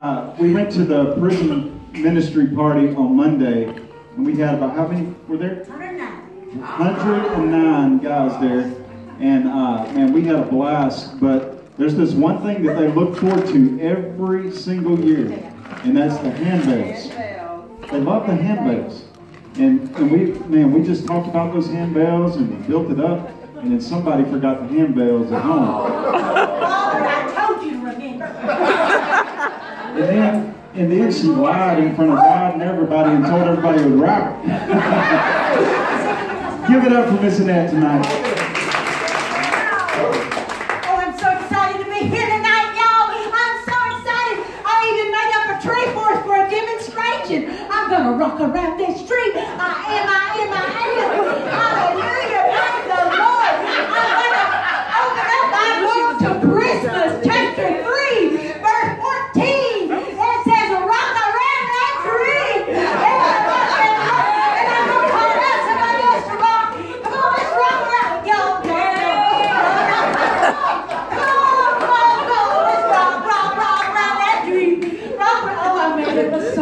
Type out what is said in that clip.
Uh, we went to the prison ministry party on Monday, and we had about how many were there? 109. 109 guys there, and uh, man, we had a blast. But there's this one thing that they look forward to every single year, and that's the handbells. They love the handbells, and and we man, we just talked about those handbells and we built it up, and then somebody forgot the handbells at home. Robert, I told you to remember. And then, and then she lied in front of God and everybody and told everybody it was Robert. Give it up for Miss Annette tonight. Oh, I'm so excited to be here tonight, y'all. I'm so excited. I even made up a tree for us for a demonstration. I'm going to rock around this tree. I am, I am, I am. ver para